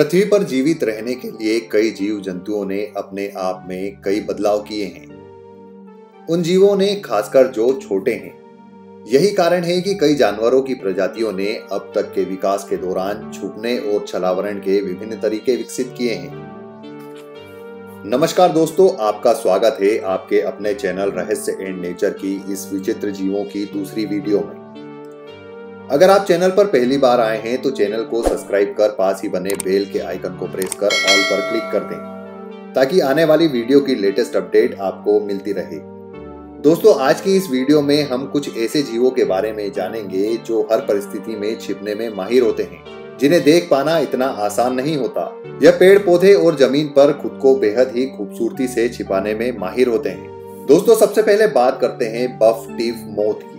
पृथ्वी पर जीवित रहने के लिए कई जीव जंतुओं ने अपने आप में कई बदलाव किए हैं। उन जीवों ने खासकर जो छोटे हैं। यही कारण है कि कई जानवरों की प्रजातियों ने अब तक के विकास के दौरान छुपने और छलावरण के विभिन्न तरीके विकसित किए हैं। नमस्कार दोस्तों, आपका स्वागत है आपके अपने चैनल रहस्य एंड नेचर की इस विचित्र जीवों की दूसरी वीडियो में। अगर आप चैनल पर पहली बार आए हैं तो चैनल को सब्सक्राइब कर पास ही बने बेल के आइकन को प्रेस कर ऑल पर क्लिक कर दें, ताकि आने वाली वीडियो की लेटेस्ट अपडेट आपको मिलती रहे। दोस्तों, आज की इस वीडियो में हम कुछ ऐसे जीवों के बारे में जानेंगे जो हर परिस्थिति में छिपने में माहिर होते हैं, जिन्हें देख पाना इतना आसान नहीं होता। यह पेड़ पौधे और ज़मीन पर खुद को बेहद ही खूबसूरती से छिपाने में माहिर होते हैं। दोस्तों, सबसे पहले बात करते हैं बफ, टीफ मोथ की।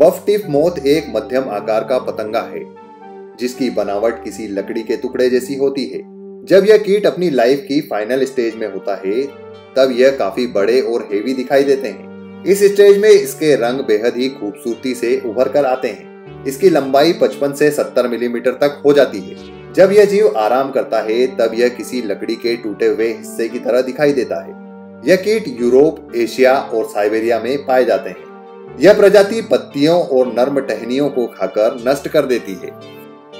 बफ टिप मोथ एक मध्यम आकार का पतंगा है, जिसकी बनावट किसी लकड़ी के टुकड़े जैसी होती है। जब यह कीट अपनी लाइफ की फाइनल स्टेज में होता है, तब यह काफ़ी बड़े और हेवी दिखाई देते हैं। इस स्टेज में इसके रंग बेहद ही खूबसूरती से उभर कर आते हैं। इसकी लंबाई 55 से 70 मिलीमीटर तक हो जाती है। जब यह जीव आराम करता है, तब यह किसी लकड़ी के टूटे हुए हिस्से की तरह दिखाई देता है। यह कीट यूरोप, एशिया और साइबेरिया में पाए जाते हैं। यह प्रजाति पत्तियों और नर्म टहनियों को खाकर नष्ट कर देती है।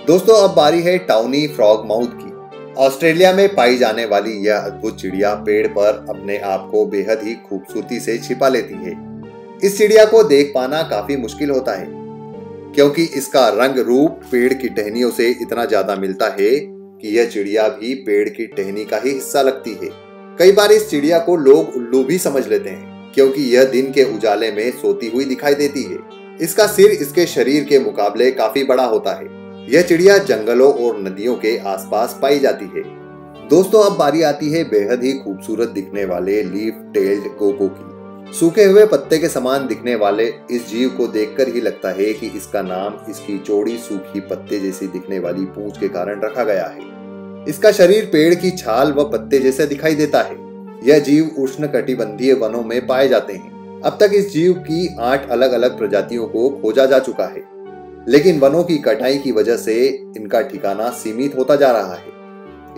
दोस्तों, अब बारी है टाउनी फ्रॉग माउथ की। ऑस्ट्रेलिया में पाई जाने वाली यह अद्भुत चिड़िया पेड़ पर अपने आप को बेहद ही खूबसूरती से छिपा लेती है। इस चिड़िया को देख पाना काफ़ी मुश्किल होता है, क्योंकि इसका रंग रूप पेड़ की टहनियों से इतना ज़्यादा मिलता है कि यह चिड़िया भी पेड़ की टहनी का ही हिस्सा लगती है। कई बार इस चिड़िया को लोग उल्लू भी समझ लेते हैं। क्योंकि यह दिन के उजाले में सोती हुई दिखाई देती है। इसका सिर इसके शरीर के मुकाबले काफ़ी बड़ा होता है। यह चिड़िया जंगलों और नदियों के आसपास पाई जाती है। दोस्तों, अब बारी आती है बेहद ही खूबसूरत दिखने वाले लीफ टेल्ड गोगो की। सूखे हुए पत्ते के समान दिखने वाले इस जीव को देखकर ही लगता है कि इसका नाम इसकी चौड़ी सूखी पत्ते जैसी दिखने वाली पूंछ के कारण रखा गया है। इसका शरीर पेड़ की छाल व पत्ते जैसे दिखाई देता है। यह जीव उष्ण कटिबंधीय वनों में पाए जाते हैं। अब तक इस जीव की आठ अलग अलग प्रजातियों को खोजा जा चुका है। लेकिन वनों की कटाई की वजह से इनका ठिकाना सीमित होता जा रहा है।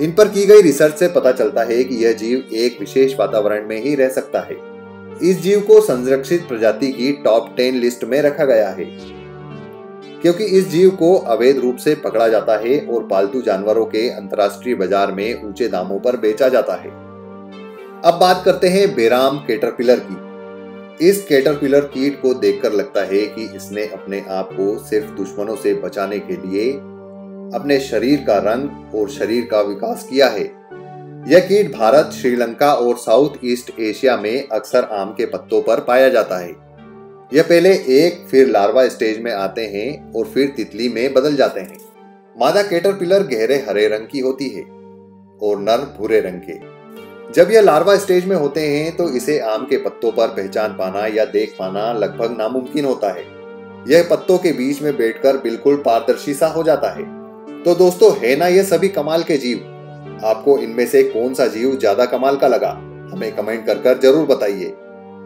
इन पर की गई रिसर्च से पता चलता है कि यह जीव एक विशेष वातावरण में ही रह सकता है। इस जीव को संरक्षित प्रजाति की टॉप टेन लिस्ट में रखा गया है। क्योंकि इस जीव को अवैध रूप से पकड़ा जाता है और पालतू जानवरों के अंतर्राष्ट्रीय बाज़ार में ऊँचे दामों पर बेचा जाता है। अब बात करते हैं बेराम केटरपिलर की। इस केटरपिलर कीट को देखकर लगता है कि इसने अपने आप को सिर्फ़ दुश्मनों से बचाने के लिए अपने शरीर का रंग और शरीर का विकास किया है। यह कीट भारत, श्रीलंका और साउथ ईस्ट एशिया में अक्सर आम के पत्तों पर पाया जाता है। यह पहले एक, फिर लार्वा स्टेज में आते हैं और फिर तितली में बदल जाते हैं। मादा केटरपिलर गहरे हरे रंग की होती है और नर भूरे रंग के। जब यह लार्वा स्टेज में होते हैं तो इसे आम के पत्तों पर पहचान पाना या देख पाना लगभग नामुमकिन होता है। यह पत्तों के बीच में बैठकर बिल्कुल पारदर्शी सा हो जाता है। तो दोस्तों, है ना ये सभी कमाल के जीव? आपको इनमें से कौन सा जीव ज़्यादा कमाल का लगा? हमें कमेंट कर कर ज़रूर बताइए।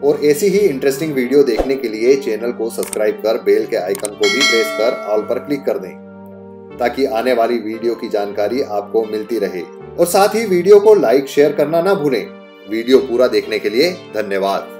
और ऐसी ही इंटरेस्टिंग वीडियो देखने के लिए चैनल को सब्सक्राइब कर बेल के आइकन को भी प्रेस कर ऑल पर क्लिक कर दें। ताकि आने वाली वीडियो की जानकारी आपको मिलती रहे। और साथ ही वीडियो को लाइक, शेयर करना ना भूलें। वीडियो पूरा देखने के लिए धन्यवाद।